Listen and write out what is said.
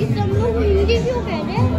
इसे हम लोग हिंदी क्यों कह रहे हैं?